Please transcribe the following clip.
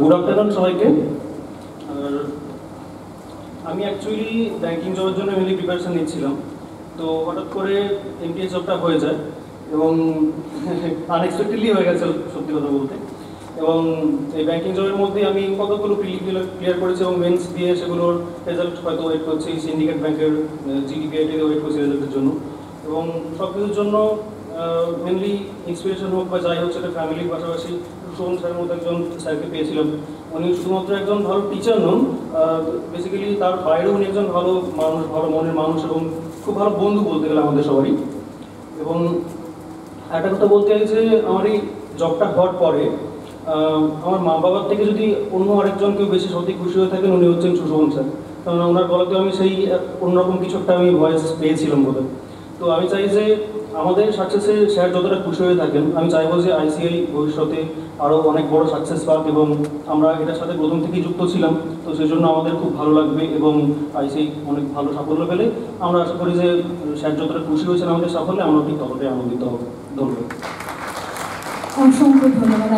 Good afternoon সবাইকে। আর আমি actually banking জবের জন্য মেনলি প্রিপারেশন নিচ্ছিলাম। তো হঠাৎ করে এমটিএস জবটা হয়ে যায় এবং আনএক্সপেক্টেডলি হয়ে গেছে সত্যি কথা বলতে। এবং এই ব্যাঙ্কিং জবের মধ্যে আমি কতগুলো প্রিলি ক্লিয়ার করেছি এবং মেন্স দিয়ে সেগুলোর রেজাল্ট হয়তো ওয়েট করছি। সিন্ডিকেট ব্যাংকের জিডিপিআইটিতে ওয়েট করছি রেজাল্টের জন্য। এবং সব কিছুর জন্য মেনলি ইন্সপিরেশন হোক বা যাই হোক, সেটা ফ্যামিলির পাশাপাশি সোহন স্যারের মতো একজন স্যারকে পেয়েছিলাম। উনি শুধুমাত্র একজন ভালো টিচার নন বেসিক্যালি তার বাইরেও উনি একজন ভালো মানুষ, ভালো মনের মানুষ এবং খুব ভালো বন্ধু বলতে গেলে আমাদের সবারই। এবং একটা কথা বলতে চাই যে আমার এই জবটা হওয়ার পরে আমার মা বাবার থেকে যদি অন্য আরেকজন কেউ বেশি সত্যি খুশি হয়ে থাকেন, উনি হচ্ছেন সুশোভন স্যার। কারণ ওনার গলাতে আমি সেই অন্যরকম কিছু একটা আমি ভয়েস পেয়েছিলাম বোধহয়। তো আমি চাই যে আমাদের সাকসেসে স্যার যতটা খুশি হয়ে থাকেন, আমি চাইব যে আইসিআই ভবিষ্যতে আরও অনেক বড় সাকসেস পাক এবং আমরা এটার সাথে প্রথম থেকেই যুক্ত ছিলাম, তো সেই জন্য আমাদের খুব ভালো লাগবে এবং আইসিআই অনেক ভালো সাফল্য পেলে। আমরা আশা করি যে স্যার যতটা খুশি হয়েছেন আমাদের সাফল্যে, আমরা ঠিক ততটাই আনন্দিত হব। ধন্যবাদ। অসংখ্য ধন্যবাদ।